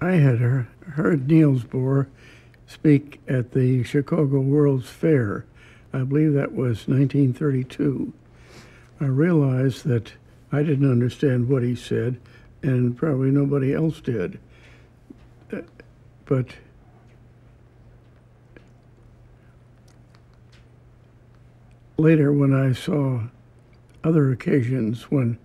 I had heard, Niels Bohr speak at the Chicago World's Fair. I believe that was 1932. I realized that I didn't understand what he said, and probably nobody else did. But later, when I saw other occasions when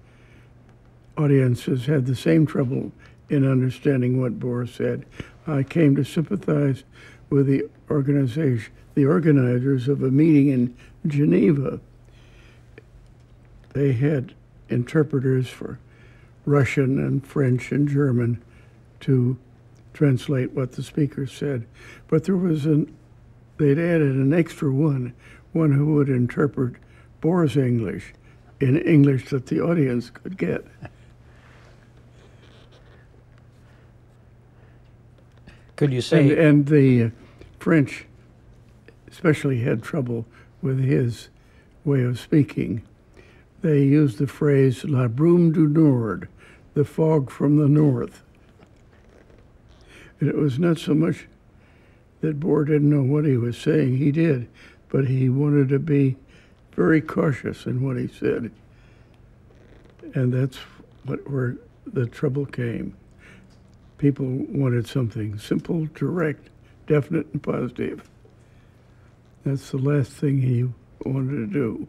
audiences had the same trouble in understanding what Bohr said, I came to sympathize with the organization, the organizers of a meeting in Geneva. They had interpreters for Russian and French and German to translate what the speaker said. But there was an, they'd added an extra one, one who would interpret Bohr's English in English that the audience could get. Could you say, and the uh, French especially had trouble with his way of speaking. They used the phrase La brume du Nord, the fog from the north. And it was not so much that Bohr didn't know what he was saying, he did, but he wanted to be very cautious in what he said. And that's what where the trouble came. People wanted something simple, direct, definite, and positive. That's the last thing he wanted to do.